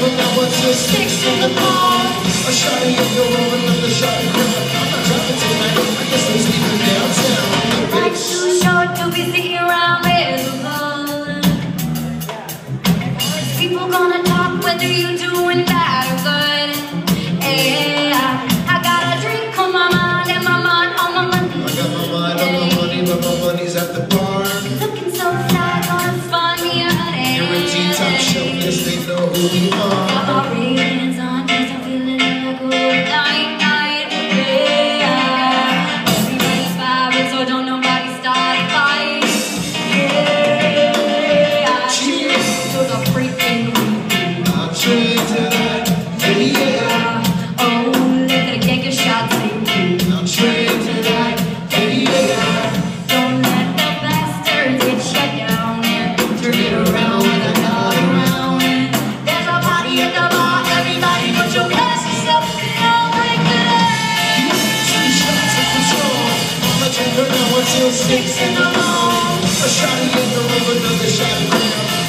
From that one to six in the bar. A shot of your room, another shot of crown. I'm not driving tonight. I guess I'm sleeping downtown. Life's too short to be sitting around miserable. People gonna talk whether you doing bad or good. Yeah, I got a drink on my mind and my mind on my money. I got my mind on my money, but my money's at the bar.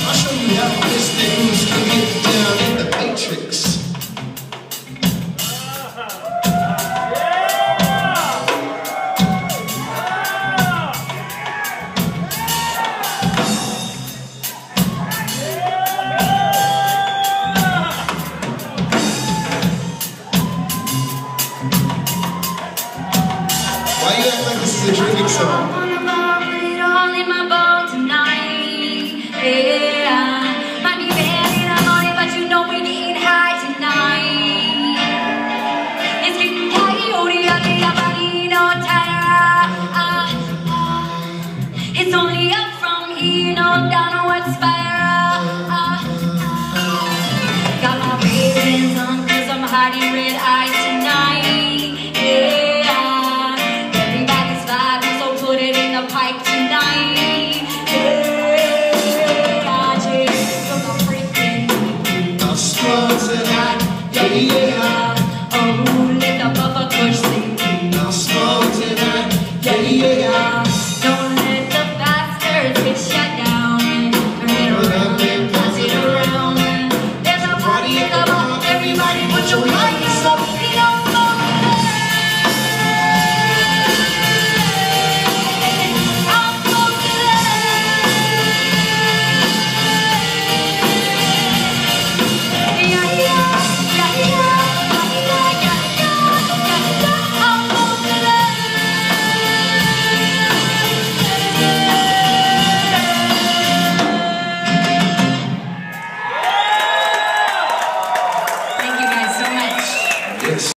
I'll show you how. Goose can get down in the matrix. Why you act like this is a drinking song? My tonight. Yeah, in the morning, but you know we high tonight. It's getting coyote. It's only up from here, no. Got my ray on, cause I'm hiding red eyes